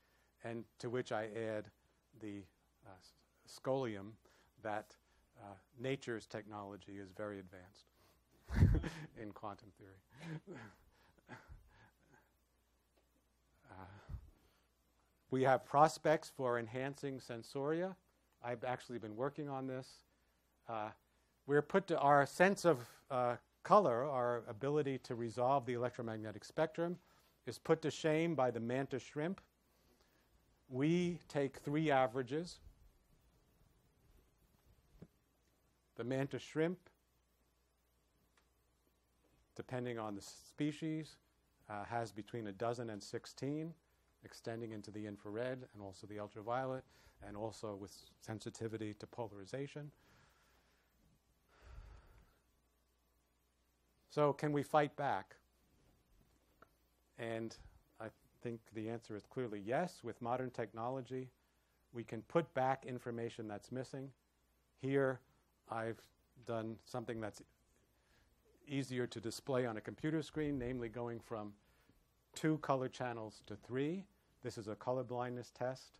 and to which I add the uh, scholium that uh, nature's technology is very advanced in quantum theory. We have prospects for enhancing sensoria. I've actually been working on this. Uh, we're put to our sense of uh, color, our ability to resolve the electromagnetic spectrum, is put to shame by the mantis shrimp. we take three averages. The mantis shrimp, depending on the species, uh, has between a dozen and 16, extending into the infrared and also the ultraviolet, and also with sensitivity to polarization. So, can we fight back? And I think the answer is clearly yes. With modern technology, we can put back information that's missing. Here, I've done something that's easier to display on a computer screen, namely going from two color channels to three. This is a color blindness test.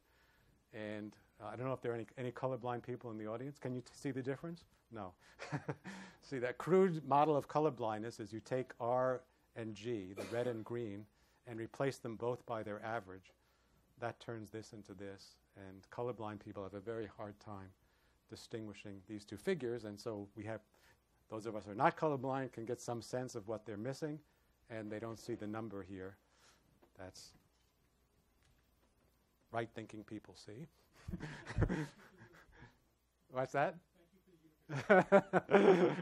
And uh, I don't know if there are any, any colorblind people in the audience. Can you t- see the difference? No. see, that crude model of color blindness is you take R and G, the red and green, and replace them both by their average. That turns this into this. And colorblind people have a very hard time distinguishing these two figures. And so we have those of us who are not colorblind can get some sense of what they're missing, and they don't see the number here. That's right thinking people see. What's that?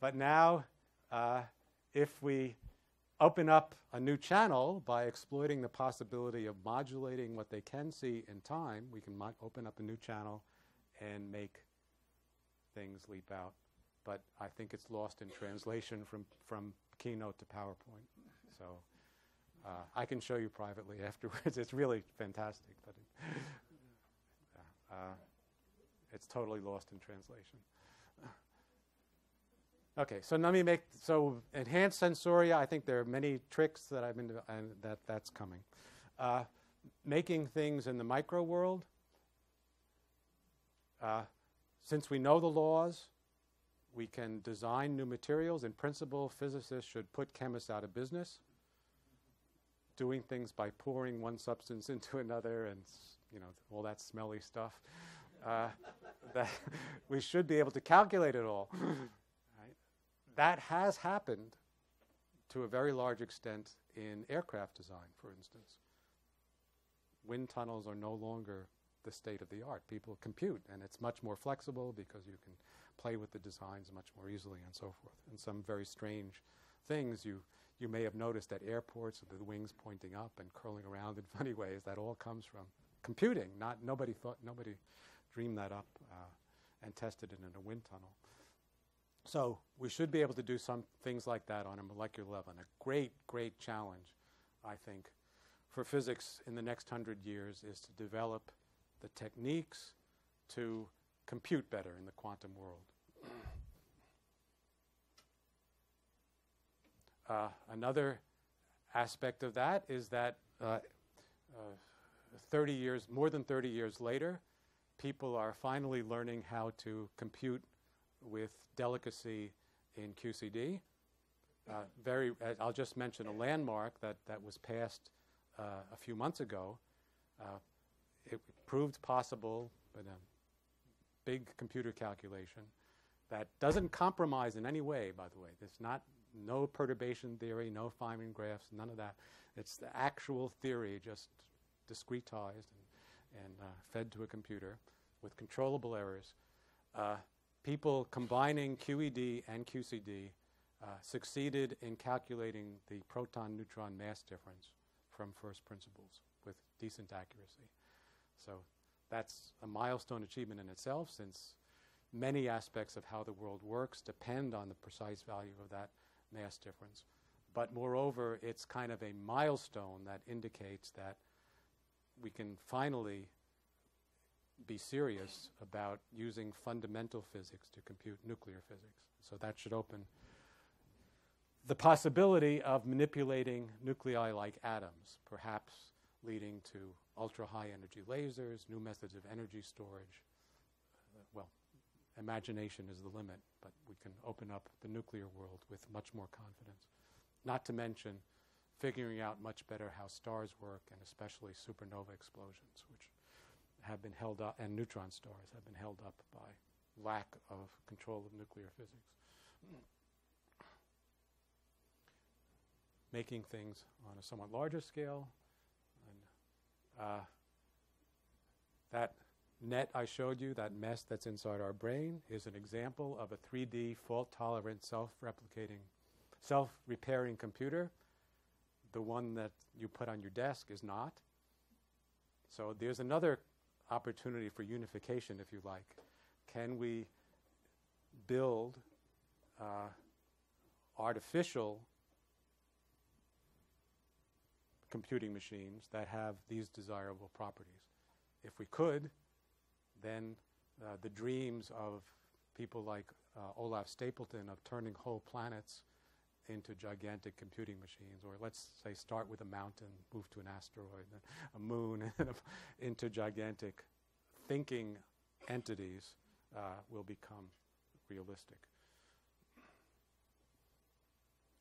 but now, uh, if we open up a new channel by exploiting the possibility of modulating what they can see in time, we can open up a new channel and make things leap out. But I think it's lost in translation from, from Keynote to PowerPoint. So uh, I can show you privately afterwards. it's really fantastic, but it, uh, it's totally lost in translation. Okay, so let me make so enhanced sensoria. I think there are many tricks that I've been and that that's coming. Uh, making things in the micro world. Uh, since we know the laws, we can design new materials. In principle, physicists should put chemists out of business. Doing things by pouring one substance into another and you know all that smelly stuff. Uh, that we should be able to calculate it all. right? That has happened to a very large extent in aircraft design, for instance. Wind tunnels are no longer the state of the art. People compute, and it's much more flexible because you can play with the designs much more easily and so forth. And some very strange things you you may have noticed at airports with the wings pointing up and curling around in funny ways. That all comes from computing. Not nobody thought nobody dreamed that up uh, and tested it in a wind tunnel. So we should be able to do some things like that on a molecular level. And a great, great challenge, I think, for physics in the next hundred years is to develop the techniques to compute better in the quantum world. Uh, another aspect of that is that uh, uh, 30 years, more than 30 years later, people are finally learning how to compute with delicacy in QCD. Uh, very, I'll just mention a landmark that, that was passed uh, a few months ago. It proved possible with a big computer calculation that doesn't compromise in any way, by the way. There's not no perturbation theory, no Feynman graphs, none of that. It's the actual theory just discretized and, and uh, fed to a computer with controllable errors. Uh, people combining QED and QCD uh, succeeded in calculating the proton neutron mass difference from first principles with decent accuracy. So that's a milestone achievement in itself since many aspects of how the world works depend on the precise value of that mass difference. But moreover, it's kind of a milestone that indicates that we can finally be serious about using fundamental physics to compute nuclear physics. So that should open the possibility of manipulating nuclei like atoms, perhaps leading to ultra high energy lasers, new methods of energy storage. Imagination is the limit, but we can open up the nuclear world with much more confidence. Not to mention figuring out much better how stars work, and especially supernova explosions, which have been held up, and neutron stars have been held up by lack of control of nuclear physics. Making things on a somewhat larger scale, and Uh, that net I showed you, that mess that's inside our brain, is an example of a 3D fault tolerant, self replicating, self repairing computer. The one that you put on your desk is not. So there's another opportunity for unification, if you like. Can we build uh, artificial computing machines that have these desirable properties? If we could, then uh, the dreams of people like uh, Olaf Stapledon of turning whole planets into gigantic computing machines, or let's say start with a mountain, move to an asteroid, a moon, into gigantic thinking entities uh, will become realistic.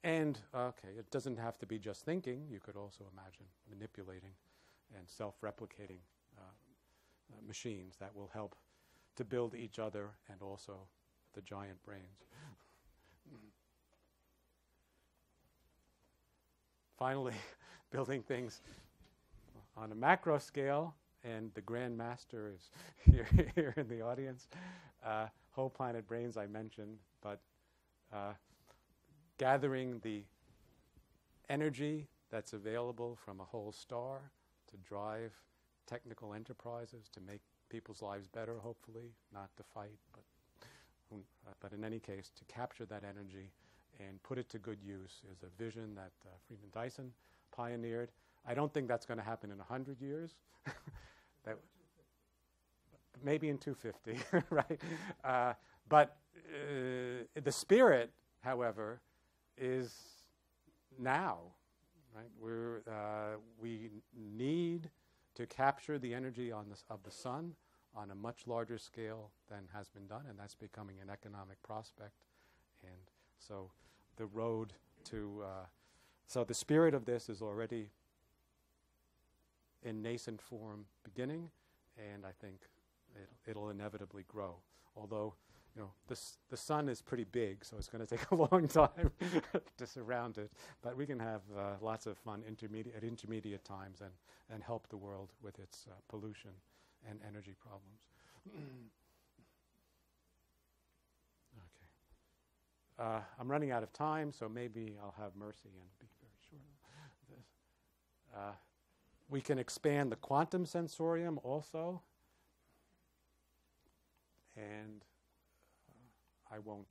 And, okay, it doesn't have to be just thinking. You could also imagine manipulating and self replicating uh, machines that will help to build each other and also the giant brains. Finally, building things on a macro scale, and the Grand Master is here, here in the audience. Uh, whole planet brains I mentioned, but uh, gathering the energy that's available from a whole star to drive technical enterprises to make people's lives better, hopefully, not to fight, but, uh, but in any case, to capture that energy and put it to good use is a vision that uh, Freeman Dyson pioneered. I don't think that's going to happen in 100 years. that maybe in 250, right? Uh, but uh, the spirit, however, is now, right? We're, uh, we need to capture the energy of the sun on a much larger scale than has been done, and that's becoming an economic prospect. And so the road to, uh, so the spirit of this is already in nascent form beginning, and I think it, it'll inevitably grow. Although know, the sun is pretty big, so it's going to take a long time to surround it. But we can have uh, lots of fun intermediate, at intermediate times and, and help the world with its uh, pollution and energy problems. okay. Uh, I'm running out of time, so maybe I'll have mercy and be very short. Uh, we can expand the quantum sensorium also. And I won't.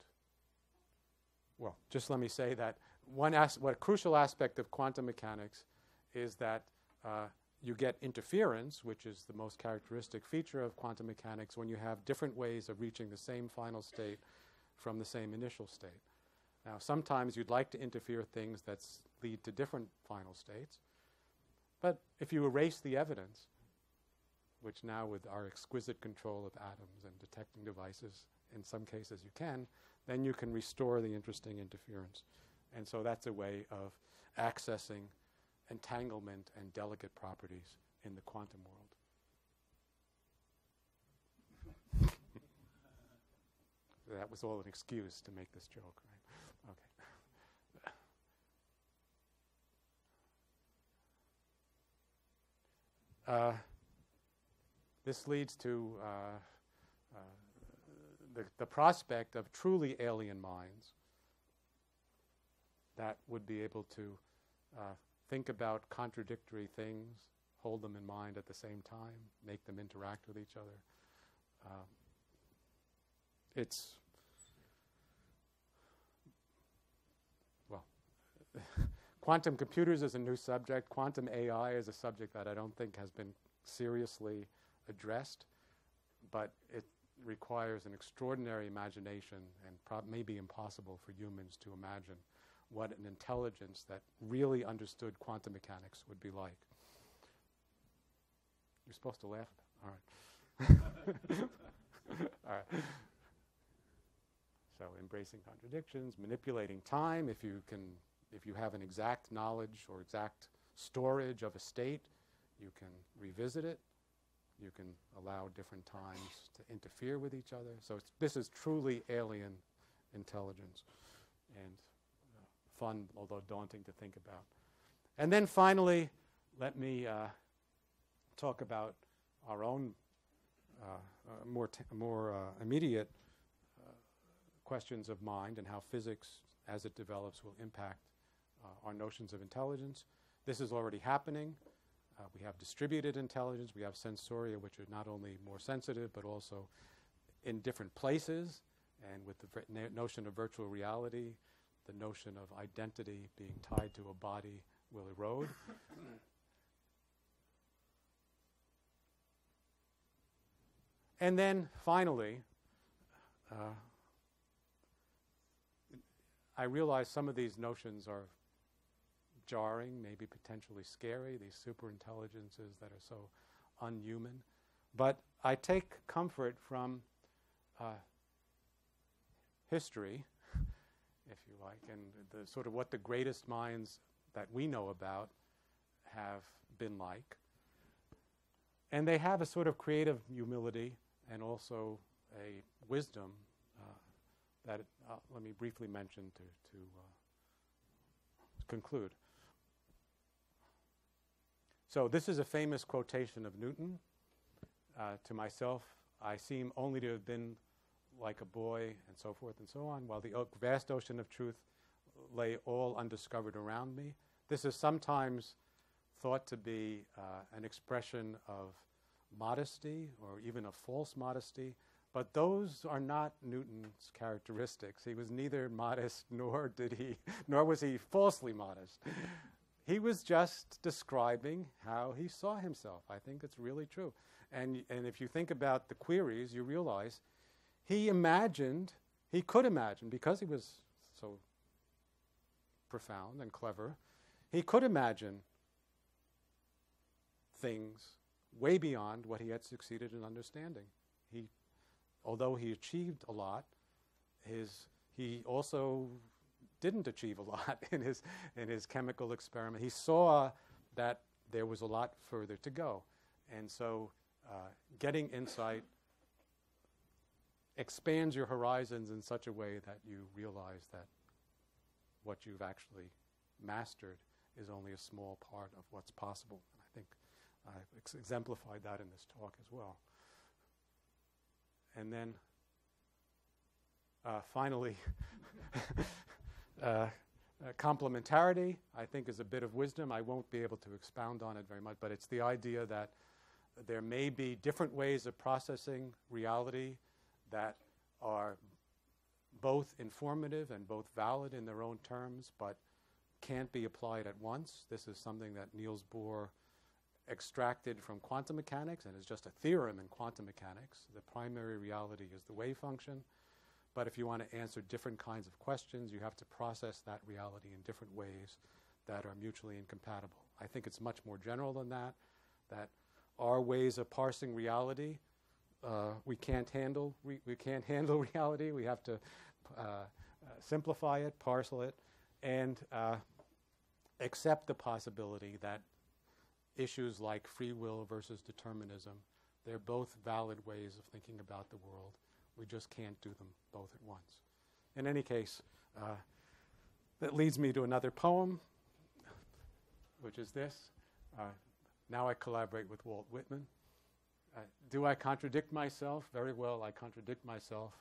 Well, just let me say that one as- what crucial aspect of quantum mechanics is that uh, you get interference, which is the most characteristic feature of quantum mechanics, when you have different ways of reaching the same final state from the same initial state. Now, sometimes you'd like to interfere things that lead to different final states, but if you erase the evidence, which now with our exquisite control of atoms and detecting devices in some cases you can, then you can restore the interesting interference. And so that's a way of accessing entanglement and delicate properties in the quantum world. that was all an excuse to make this joke, right? Okay. Uh, this leads to uh, the, the prospect of truly alien minds that would be able to uh, think about contradictory things, hold them in mind at the same time, make them interact with each other. Um, it's, well, quantum computers is a new subject. Quantum AI is a subject that I don't think has been seriously addressed, but it requires an extraordinary imagination and prob- may be impossible for humans to imagine what an intelligence that really understood quantum mechanics would be like. You're supposed to laugh. All right. All right. So embracing contradictions, manipulating time. If you can, if you have an exact knowledge or exact storage of a state, you can revisit it you can allow different times to interfere with each other. So this is truly alien intelligence and uh, fun, although daunting to think about. And then finally, let me uh, talk about our own uh, uh, more, more uh, immediate uh, questions of mind and how physics, as it develops, will impact our notions of intelligence. This is already happening. Uh, we have distributed intelligence, we have sensoria, which are not only more sensitive, but also in different places. And with the notion of virtual reality, the notion of identity being tied to a body will erode. and then finally, uh, I realize some of these notions are jarring, maybe potentially scary, these super intelligences that are so unhuman. But I take comfort from uh, history, if you like, and the sort of what the greatest minds that we know about have been like. And they have a sort of creative humility and also a wisdom uh, that uh, let me briefly mention to, to uh, conclude. So, this is a famous quotation of Newton. Uh, to myself, I seem only to have been like a boy, and so forth and so on, while the vast ocean of truth lay all undiscovered around me. This is sometimes thought to be uh, an expression of modesty or even a false modesty, but those are not Newton's characteristics. He was neither modest nor did he nor was he falsely modest. He was just describing how he saw himself. I think it's really true. And, and if you think about the queries, you realize he imagined, he could imagine, because he was so profound and clever, he could imagine things way beyond what he had succeeded in understanding. He, although he achieved a lot, his, he also didn't achieve a lot in his, in his chemical experiment. He saw that there was a lot further to go. And so uh, getting insight expands your horizons in such a way that you realize that what you've actually mastered is only a small part of what's possible. And I think I've ex- exemplified that in this talk as well. And then uh, finally, uh, uh, complementarity, I think, is a bit of wisdom. I won't be able to expound on it very much, but it's the idea that there may be different ways of processing reality that are both informative and both valid in their own terms, but can't be applied at once. This is something that Niels Bohr extracted from quantum mechanics and is just a theorem in quantum mechanics. The primary reality is the wave function. But if you want to answer different kinds of questions, you have to process that reality in different ways that are mutually incompatible. I think it's much more general than that, that our ways of parsing reality, uh, we can't handle. Re- we can't handle reality. We have to uh, uh, simplify it, parcel it, and uh, accept the possibility that issues like free will versus determinism, they're both valid ways of thinking about the world. We just can't do them both at once. In any case, uh, that leads me to another poem, which is this. Uh, now I collaborate with Walt Whitman. Uh, do I contradict myself? Very well, I contradict myself.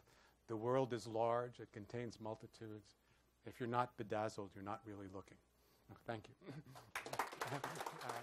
The world is large, it contains multitudes. If you're not bedazzled, you're not really looking. Thank you. Uh,